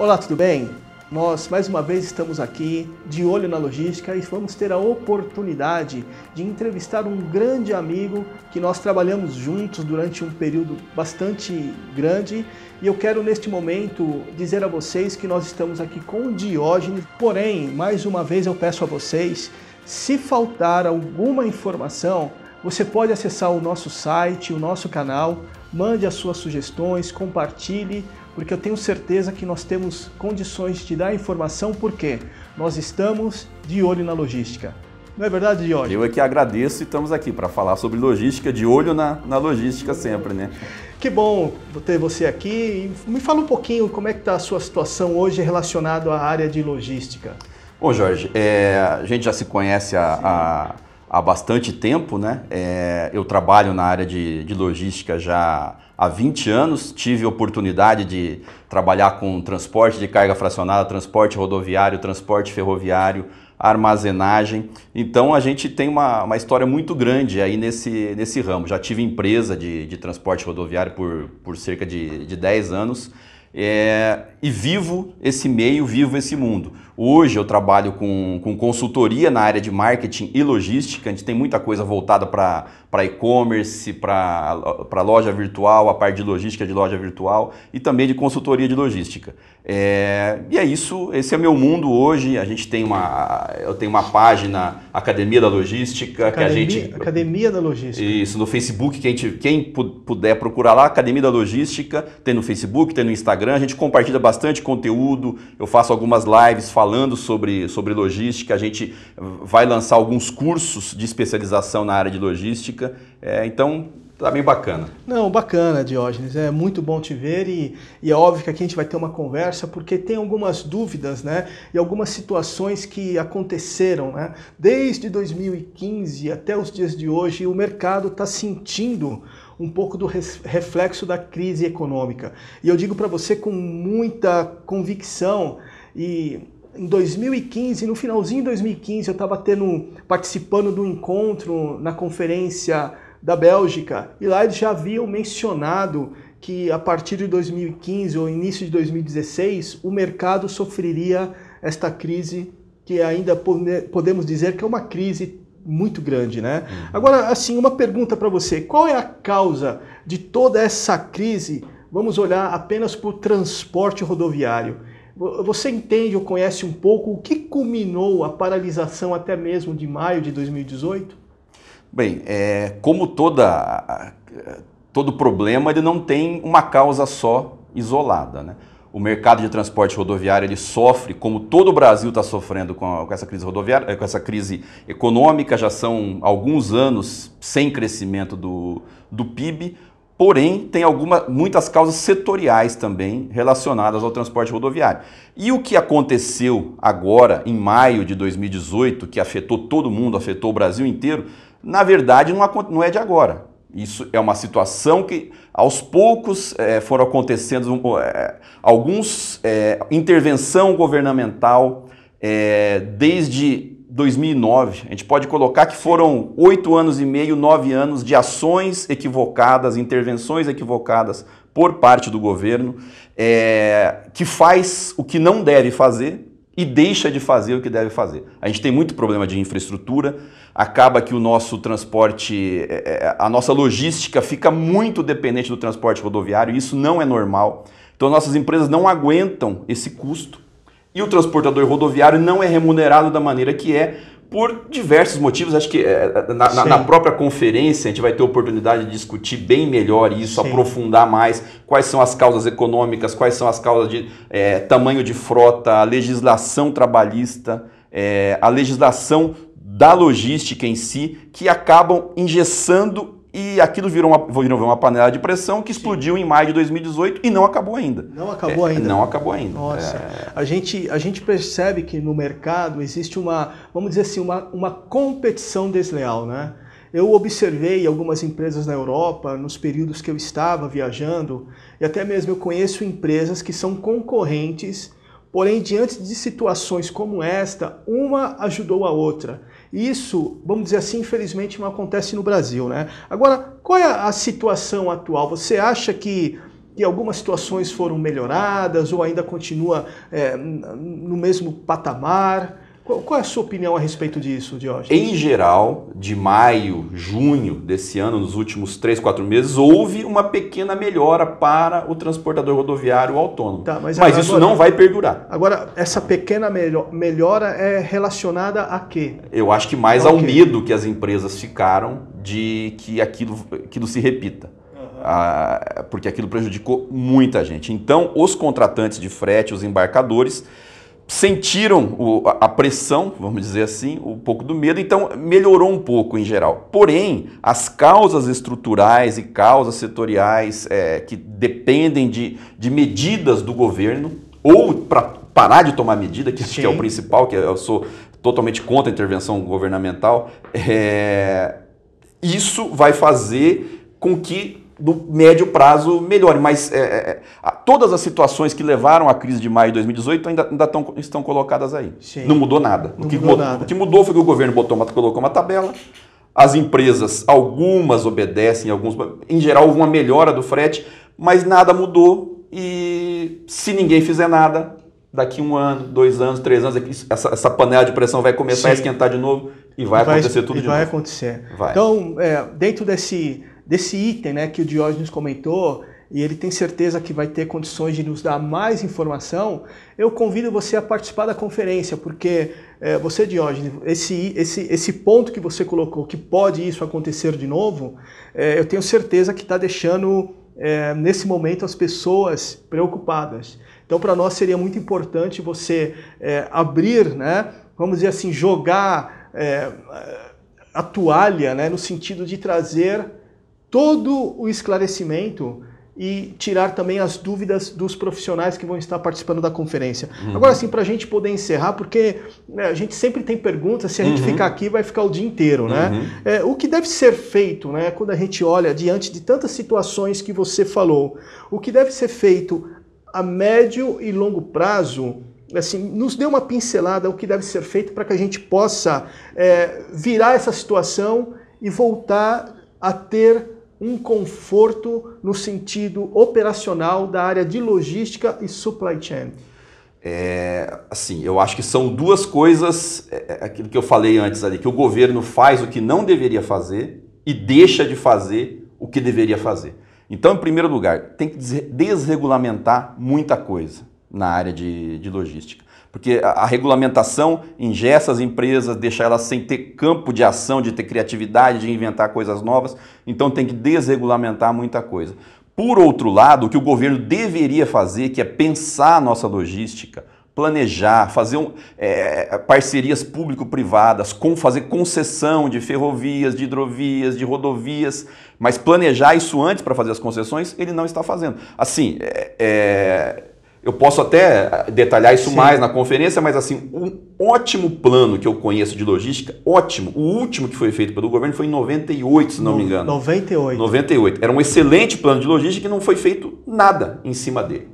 Olá, tudo bem? Nós mais uma vez estamos aqui de olho na logística e vamos ter a oportunidade de entrevistar um grande amigo que nós trabalhamos juntos durante um período bastante grande e eu quero neste momento dizer a vocês que nós estamos aqui com o Diógenes. Porém, mais uma vez eu peço a vocês, se faltar alguma informação, você pode acessar o nosso site, o nosso canal, mande as suas sugestões, compartilhe porque eu tenho certeza que nós temos condições de dar informação, porque nós estamos de olho na logística. Não é verdade, Diógenes? Eu é que agradeço e estamos aqui para falar sobre logística, de olho na, na logística sempre, né? Que bom ter você aqui. Me fala um pouquinho como é que está a sua situação hoje relacionado à área de logística. Bom, Jorge, é, a gente já se conhece há, há, bastante tempo, né? É, eu trabalho na área de, de logística já há 20 anos, tive oportunidade de trabalhar com transporte de carga fracionada, transporte rodoviário, transporte ferroviário, armazenagem. Então a gente tem uma, uma história muito grande aí nesse, nesse ramo. Já tive empresa de, de transporte rodoviário por, por cerca de, de 10 anos é, e vivo esse meio, vivo esse mundo. Hoje eu trabalho com, com consultoria na área de marketing e logística, a gente tem muita coisa voltada para e-commerce, para loja virtual, a parte de logística de loja virtual e também de consultoria de logística. É, e é isso, esse é meu mundo hoje. A gente tem uma, eu tenho uma página Academia da Logística Academia, que a gente Academia da Logística. Isso no Facebook, quem, quem puder procurar lá Academia da Logística, tem no Facebook, tem no Instagram. A gente compartilha bastante conteúdo. Eu faço algumas lives falando falando sobre, sobre logística, a gente vai lançar alguns cursos de especialização na área de logística. É, então, tá bem bacana. Não, bacana, Diógenes. É muito bom te ver e, e, é óbvio que aqui a gente vai ter uma conversa porque tem algumas dúvidas, né? E algumas situações que aconteceram, né? Desde 2015 até os dias de hoje, o mercado está sentindo um pouco do reflexo da crise econômica. E eu digo para você com muita convicção e em 2015, no finalzinho de 2015, eu estava tendo participando do encontro na conferência da Bélgica e lá eles já haviam mencionado que a partir de 2015 ou início de 2016 o mercado sofreria esta crise que ainda podemos dizer que é uma crise muito grande, né? Uhum. Agora, assim, uma pergunta para você: qual é a causa de toda essa crise? Vamos olhar apenas para o transporte rodoviário. Você entende ou conhece um pouco o que culminou a paralisação até mesmo de maio de 2018? Bem, é, como toda, todo problema, ele não tem uma causa só isolada. Né? O mercado de transporte rodoviário ele sofre, como todo o Brasil está sofrendo com, essa crise rodoviária, com essa crise econômica, já são alguns anos sem crescimento do, do PIB Porém, tem alguma, muitas causas setoriais também relacionadas ao transporte rodoviário. E o que aconteceu agora, em maio de 2018, que afetou todo mundo, afetou o Brasil inteiro, na verdade não, é de agora. Isso é uma situação que aos poucos é, foram acontecendo é, alguns é, intervenção governamental desde 2009. A gente pode colocar que foram oito anos e meio, nove anos de ações equivocadas, intervenções equivocadas por parte do governo, é, que faz o que não deve fazer e deixa de fazer o que deve fazer. A gente tem muito problema de infraestrutura, acaba que o nosso transporte, é, é a nossa logística fica muito dependente do transporte rodoviário, e isso não é normal. Então nossas empresas não aguentam esse custo e o transportador rodoviário não é remunerado da maneira que é por diversos motivos. Acho que é, é na, na, própria conferência a gente vai ter oportunidade de discutir bem melhor isso, Sim. aprofundar mais quais são as causas econômicas, quais são as causas de é, tamanho de frota, a legislação trabalhista, é, a legislação da logística em si, que acabam engessando e aquilo virou uma, virou uma panela de pressão que explodiu Sim. em maio de 2018 e não acabou ainda. Não acabou é, ainda. Não acabou ainda. Nossa, é... a, gente, a gente percebe que no mercado existe uma, vamos dizer assim, uma, uma competição desleal, né? Eu observei algumas empresas na Europa nos períodos que eu estava viajando e até mesmo eu conheço empresas que são concorrentes, porém diante de situações como esta, uma ajudou a outra. Isso, vamos dizer assim, infelizmente não acontece no Brasil, né? Agora, qual é a situação atual? Você acha que que algumas situações foram melhoradas ou ainda continua é, no mesmo patamar? Qual, é a sua opinião a respeito disso, Diógenes? Em geral, de maio, junho desse ano, nos últimos três, quatro meses, houve uma pequena melhora para o transportador rodoviário autônomo. Tá, mas, mas agora, isso não vai perdurar. Agora, essa pequena melhora é relacionada a quê? Eu acho que mais ao, ao medo que as empresas ficaram de que aquilo, aquilo se repita. Ah, porque aquilo prejudicou muita gente. Então, os contratantes de frete, os embarcadores, sentiram o, a pressão, vamos dizer assim, um pouco do medo, então melhorou um pouco em geral. Porém, as causas estruturais e causas setoriais é, que dependem de, de medidas do governo, ou para parar de tomar medida, que, que é o principal, que eu sou totalmente contra a intervenção governamental, é, isso vai fazer com que do médio prazo melhore. Mas é, é, é todas as situações que levaram à crise de maio de 2018 ainda, ainda tão, estão colocadas aí. Sim. Não mudou nada. Não o, que mudou, mudou nada. o que mudou foi que o governo botou uma, colocou uma tabela, as empresas, algumas obedecem, alguns, em geral houve uma melhora do frete, mas nada mudou e se ninguém fizer nada, daqui um ano, dois anos, três anos, essa, essa panela de pressão vai começar Sim. a esquentar de novo e vai, vai acontecer tudo de vai novo. Acontecer. Vai acontecer. Então, é, dentro desse desse item né, que o Diógenes comentou, e ele tem certeza que vai ter condições de nos dar mais informação, eu convido você a participar da conferência, porque é, você, Diógenes, esse, esse, esse ponto que você colocou, que pode isso acontecer de novo, é, eu tenho certeza que está deixando, é, nesse momento, as pessoas preocupadas. Então, para nós seria muito importante você abrir, né, vamos dizer assim, jogar a toalha, né, no sentido de trazer todo o esclarecimento e tirar também as dúvidas dos profissionais que vão estar participando da conferência. Uhum. Agora, assim, para a gente poder encerrar, porque né, a gente sempre tem perguntas, se a gente uhum. ficar aqui vai ficar o dia inteiro, né? Uhum. É, o que deve ser feito, né, quando a gente olha diante de tantas situações que você falou, o que deve ser feito a médio e longo prazo, assim, nos dê uma pincelada o que deve ser feito para que a gente possa é, virar essa situação e voltar a ter um conforto no sentido operacional da área de logística e supply chain? É, assim, eu acho que são duas coisas, é, é, aquilo que eu falei antes ali, que o governo faz o que não deveria fazer e deixa de fazer o que deveria fazer. Então, em primeiro lugar, tem que desregulamentar muita coisa na área de, de logística porque a, a regulamentação ingessa as empresas, deixa elas sem ter campo de ação, de ter criatividade, de inventar coisas novas, então tem que desregulamentar muita coisa. Por outro lado, o que o governo deveria fazer, que é pensar a nossa logística, planejar, fazer um, é, parcerias público-privadas, com, fazer concessão de ferrovias, de hidrovias, de rodovias, mas planejar isso antes para fazer as concessões, ele não está fazendo. Assim, é, é eu posso até detalhar isso Sim. mais na conferência, mas assim, um ótimo plano que eu conheço de logística, ótimo. O último que foi feito pelo governo foi em 98, se não no, me engano. 98. 98. Era um excelente plano de logística e não foi feito nada em cima dele.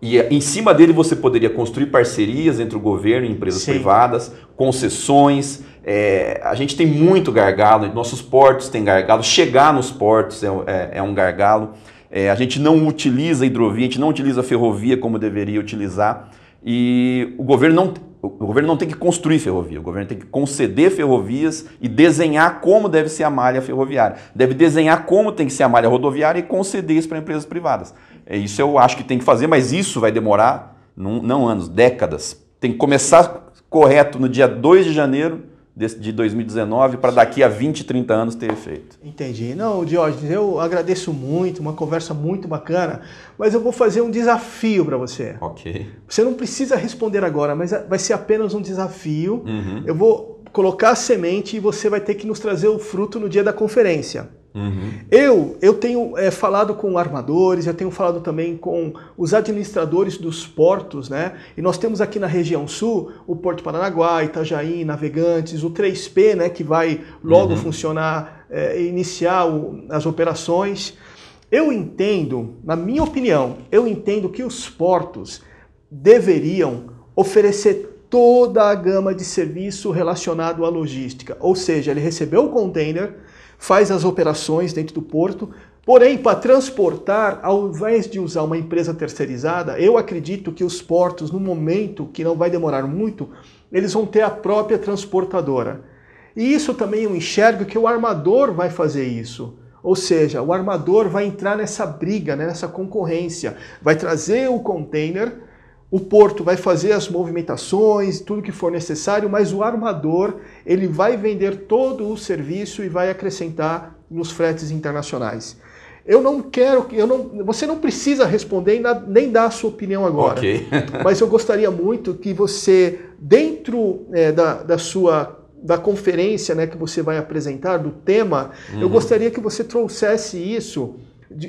E eh, em cima dele você poderia construir parcerias entre o governo e empresas Sim. privadas, concessões. É, a gente tem muito gargalo, nossos portos têm gargalo, chegar nos portos é, é, é um gargalo. É, a gente não utiliza hidrovia, a gente não utiliza ferrovia como deveria utilizar. E o governo não, o governo não tem que construir ferrovia, o governo tem que conceder ferrovias e desenhar como deve ser a malha ferroviária. Deve desenhar como tem que ser a malha rodoviária e conceder isso para empresas privadas. É, isso eu acho que tem que fazer, mas isso vai demorar não, não anos, décadas. Tem que começar correto no dia 2 de janeiro de 2019 para daqui a 20, 30 anos ter efeito. Entendi. Não, Diógenes, eu agradeço muito, uma conversa muito bacana, mas eu vou fazer um desafio para você. Ok. Você não precisa responder agora, mas vai ser apenas um desafio. Uhum. Eu vou colocar a semente e você vai ter que nos trazer o fruto no dia da conferência. Uhum. Eu, eu tenho é, falado com armadores, eu tenho falado também com os administradores dos portos, né? E nós temos aqui na região sul o Porto Paranaguá, Itajaí, Navegantes, o 3P, né? Que vai logo uhum. funcionar, é, iniciar o, as operações. Eu entendo, na minha opinião, eu entendo que os portos deveriam oferecer toda a gama de serviço relacionado à logística. Ou seja, ele recebeu o container faz as operações dentro do porto, Porém, para transportar, ao invés de usar uma empresa terceirizada, eu acredito que os portos, no momento que não vai demorar muito, eles vão ter a própria transportadora. E isso também eu enxergo que o armador vai fazer isso. Ou seja, o armador vai entrar nessa briga, né, nessa concorrência, vai trazer o container, o porto vai fazer as movimentações, tudo que for necessário, mas o armador ele vai vender todo o serviço e vai acrescentar nos fretes internacionais. Eu não quero, eu não, você não precisa responder nem dar a sua opinião agora. Okay. mas eu gostaria muito que você, dentro é, da, da sua da conferência né, que você vai apresentar, do tema, uhum. eu gostaria que você trouxesse isso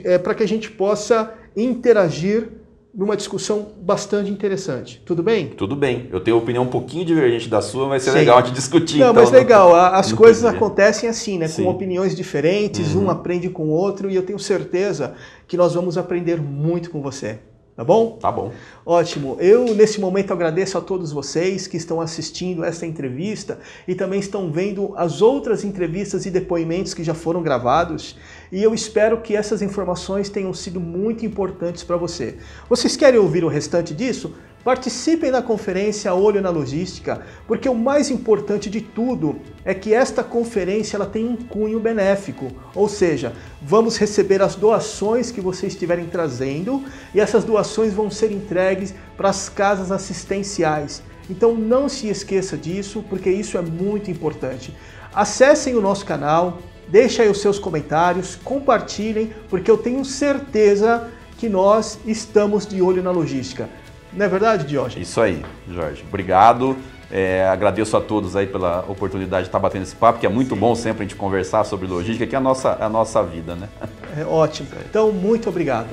é, para que a gente possa interagir numa discussão bastante interessante. Tudo bem? Tudo bem. Eu tenho uma opinião um pouquinho divergente da sua, ser Sim. legal de discutir. Não, então, mas legal. As coisas acontecem assim, né? Sim. Com opiniões diferentes, uhum. um aprende com o outro, e eu tenho certeza que nós vamos aprender muito com você. Tá bom? Tá bom. Ótimo. Eu, nesse momento, agradeço a todos vocês que estão assistindo essa entrevista e também estão vendo as outras entrevistas e depoimentos que já foram gravados. E eu espero que essas informações tenham sido muito importantes para você. Vocês querem ouvir o restante disso? Participem da conferência Olho na Logística, porque o mais importante de tudo é que esta conferência ela tem um cunho benéfico, ou seja, vamos receber as doações que vocês estiverem trazendo e essas doações vão ser entregues para as casas assistenciais. Então não se esqueça disso, porque isso é muito importante. Acessem o nosso canal, deixem aí os seus comentários, compartilhem, porque eu tenho certeza que nós estamos de olho na logística. Não é verdade, Diógenes? Isso aí, Jorge. Obrigado. É, agradeço a todos aí pela oportunidade de estar batendo esse papo, que é muito Sim. bom sempre a gente conversar sobre logística, que é a nossa, a nossa vida, né? É ótimo. Então, muito obrigado.